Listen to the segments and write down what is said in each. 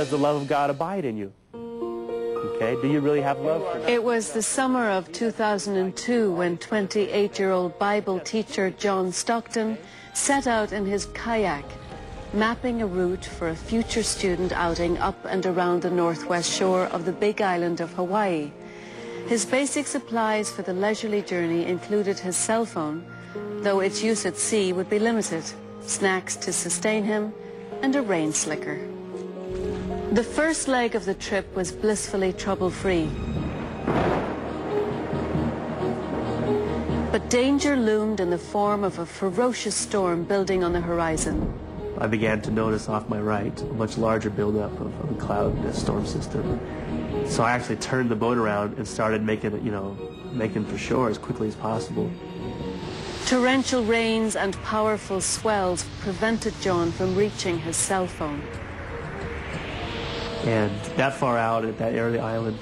does the love of God abide in you? Okay, do you really have love for? It was the summer of 2002 when 28-year-old Bible teacher John Stockton set out in his kayak, mapping a route for a future student outing up and around the northwest shore of the big island of Hawaii. His basic supplies for the leisurely journey included his cell phone, though its use at sea would be limited, snacks to sustain him, and a rain slicker. The first leg of the trip was blissfully trouble-free. But danger loomed in the form of a ferocious storm building on the horizon. I began to notice off my right a much larger buildup of, of a cloud storm system. So I actually turned the boat around and started making it, you know, making for shore as quickly as possible. Torrential rains and powerful swells prevented John from reaching his cell phone. And that far out at that area of the island,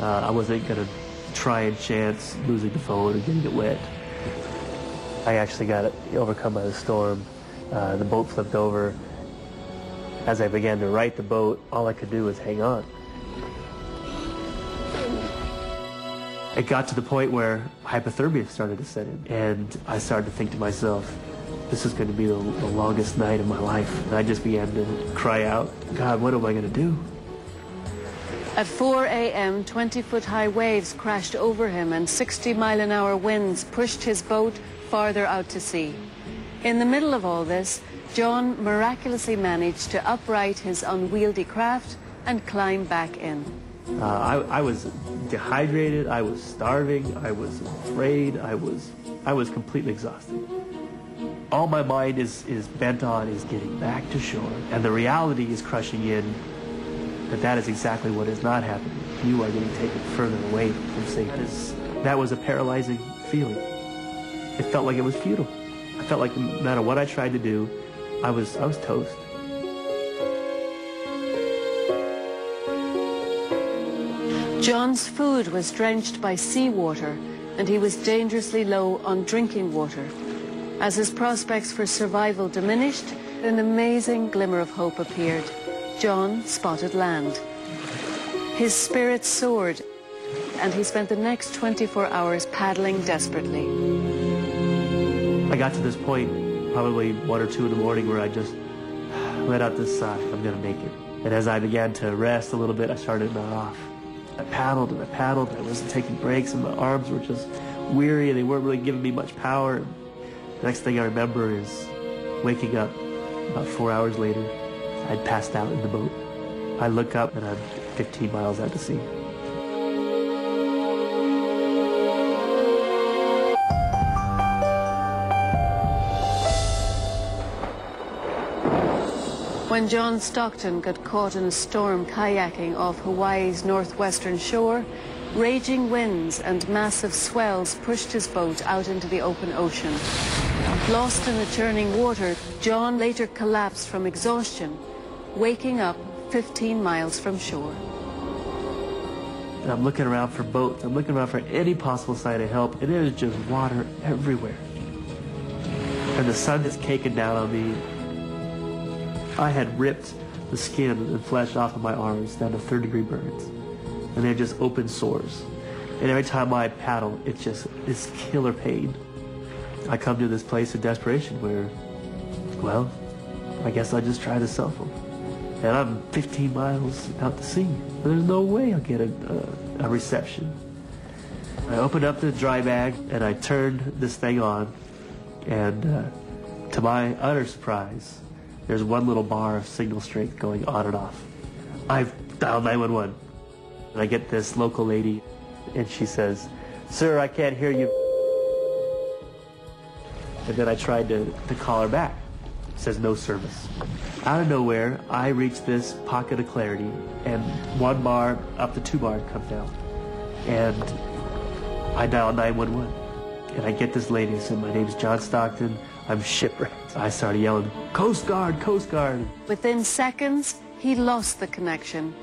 uh, I wasn't going to try and chance losing the phone or getting it wet. I actually got overcome by the storm. Uh, the boat flipped over. As I began to right the boat, all I could do was hang on. It got to the point where hypothermia started to set in, and I started to think to myself, this is going to be the, the longest night of my life. And I just began to cry out, God, what am I going to do? At 4 a.m., 20-foot-high waves crashed over him and 60-mile-an-hour winds pushed his boat farther out to sea. In the middle of all this, John miraculously managed to upright his unwieldy craft and climb back in. Uh, I, I, was dehydrated, I was starving, I was afraid, I was, I was completely exhausted. All my mind is, is bent on is getting back to shore, and the reality is crushing in that that is exactly what is not happening. You are getting taken further away from safety. That, is, that was a paralyzing feeling. It felt like it was futile. I felt like no matter what I tried to do, I was, I was toast. John's food was drenched by seawater and he was dangerously low on drinking water. As his prospects for survival diminished, an amazing glimmer of hope appeared. John spotted land. His spirits soared and he spent the next 24 hours paddling desperately. I got to this point, probably one or two in the morning, where I just let out this sigh, I'm gonna make it. And as I began to rest a little bit, I started to off. I paddled and I paddled. I wasn't taking breaks, and my arms were just weary, and they weren't really giving me much power. The next thing I remember is waking up about four hours later. I'd passed out in the boat. I look up and I'm 15 miles out to sea. When John Stockton got caught in a storm kayaking off Hawaii's northwestern shore, raging winds and massive swells pushed his boat out into the open ocean. Lost in the churning water, John later collapsed from exhaustion, waking up 15 miles from shore. And I'm looking around for boats. I'm looking around for any possible sign of help, and there's just water everywhere. And the sun is caking down on me, I had ripped the skin and flesh off of my arms down to third degree burns. And they're just open sores. And every time I paddle, it's just this killer pain. I come to this place of desperation where, well, I guess I'll just try the cell phone. And I'm 15 miles out to sea. There's no way I'll get a, a, a reception. I opened up the dry bag and I turned this thing on. And uh, to my utter surprise, there's one little bar of signal strength going on and off. I've dialed 911. And I get this local lady, and she says, Sir, I can't hear you. And then I tried to, to call her back. Says no service. Out of nowhere, I reach this pocket of clarity, and one bar up to two bar come down. And I dial 911. And I get this lady and said, my name's John Stockton. I'm shipwrecked. I started yelling, Coast Guard, Coast Guard. Within seconds, he lost the connection.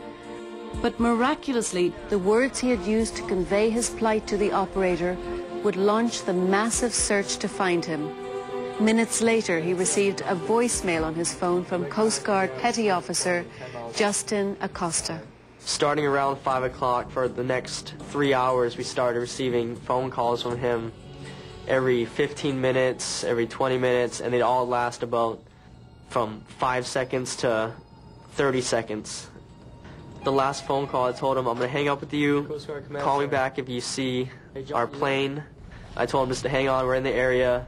But miraculously, the words he had used to convey his plight to the operator would launch the massive search to find him. Minutes later, he received a voicemail on his phone from Coast Guard Petty Officer Justin Acosta. Starting around 5 o'clock for the next three hours, we started receiving phone calls from him every 15 minutes, every 20 minutes, and they'd all last about from 5 seconds to 30 seconds. The last phone call, I told him, I'm going to hang up with you. Call me back if you see our plane. I told him just to hang on. We're in the area.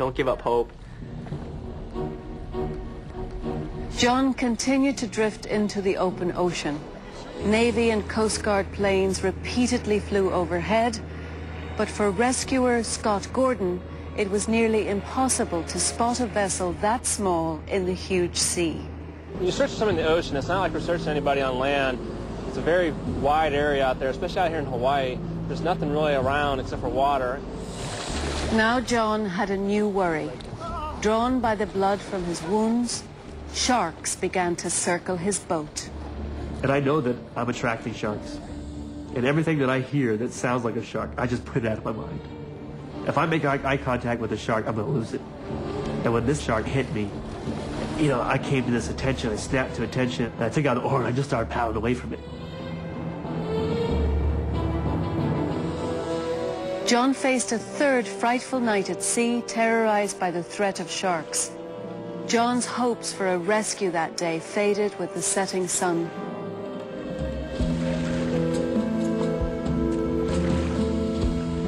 Don't give up hope. John continued to drift into the open ocean. Navy and Coast Guard planes repeatedly flew overhead, but for rescuer Scott Gordon, it was nearly impossible to spot a vessel that small in the huge sea. When you search for something in the ocean, it's not like we're searching anybody on land. It's a very wide area out there, especially out here in Hawaii. There's nothing really around except for water. Now John had a new worry. Drawn by the blood from his wounds, sharks began to circle his boat. And I know that I'm attracting sharks. And everything that I hear that sounds like a shark, I just put it out of my mind. If I make eye, contact with a shark, I'm going to lose it. And when this shark hit me, you know, I came to this attention. I snapped to attention. And I took out the oar and I just started paddling away from it. John faced a third frightful night at sea, terrorized by the threat of sharks. John's hopes for a rescue that day faded with the setting sun.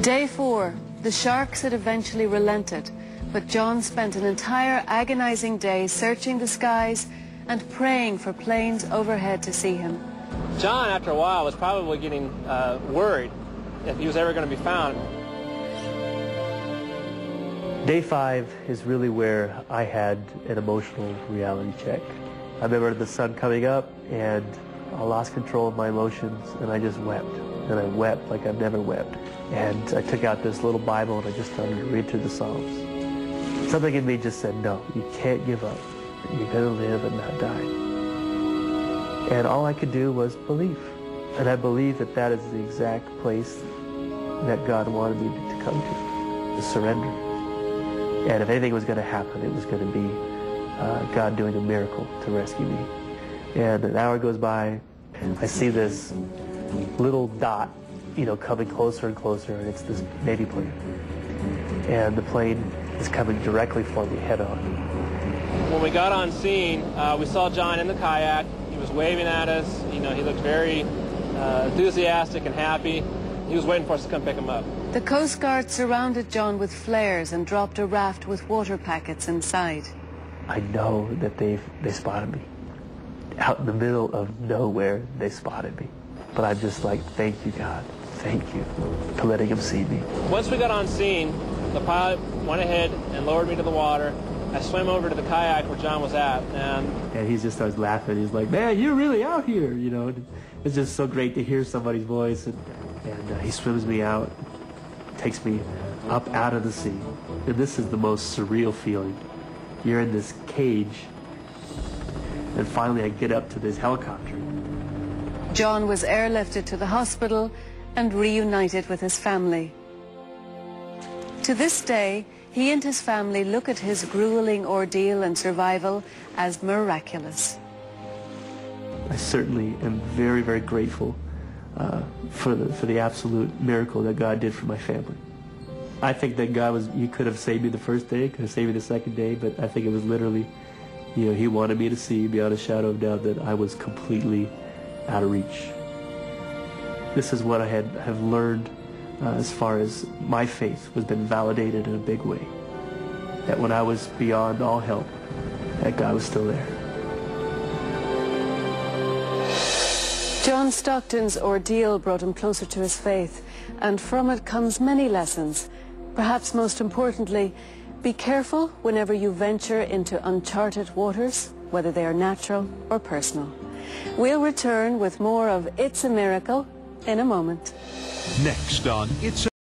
Day four, the sharks had eventually relented, but John spent an entire agonizing day searching the skies and praying for planes overhead to see him. John, after a while, was probably getting uh, worried if he was ever going to be found. Day five is really where I had an emotional reality check. I remember the sun coming up and I lost control of my emotions and I just wept. And I wept like I've never wept. And I took out this little Bible and I just started to read through the Psalms. Something in me just said, no, you can't give up. You're going to live and not die. And all I could do was believe. And I believe that that is the exact place that God wanted me to come to, to surrender. And if anything was going to happen, it was going to be uh, God doing a miracle to rescue me. And an hour goes by, I see this little dot, you know, coming closer and closer, and it's this Navy plane. And the plane is coming directly for me head on. When we got on scene, uh, we saw John in the kayak. He was waving at us. You know, he looked very uh, enthusiastic and happy. He was waiting for us to come pick him up. The Coast Guard surrounded John with flares and dropped a raft with water packets inside. I know that they they spotted me. Out in the middle of nowhere, they spotted me. But I'm just like, thank you, God. Thank you for letting him see me. Once we got on scene, the pilot went ahead and lowered me to the water. I swam over to the kayak where John was at, and And he just starts laughing. He's like, man, you're really out here, you know. It's just so great to hear somebody's voice. And, and uh, he swims me out, takes me up out of the sea. And this is the most surreal feeling. You're in this cage, and finally I get up to this helicopter. John was airlifted to the hospital and reunited with his family. To this day, he and his family look at his grueling ordeal and survival as miraculous. I certainly am very, very grateful uh, for the for the absolute miracle that God did for my family. I think that God was, He could have saved me the first day, could have saved me the second day, but I think it was literally, you know, He wanted me to see beyond a shadow of doubt that I was completely out of reach. This is what I had have learned uh, as far as my faith was been validated in a big way. That when I was beyond all help, that God was still there. John Stockton's ordeal brought him closer to his faith, and from it comes many lessons. Perhaps most importantly, be careful whenever you venture into uncharted waters, whether they are natural or personal. We'll return with more of It's a Miracle in a moment. Next on It's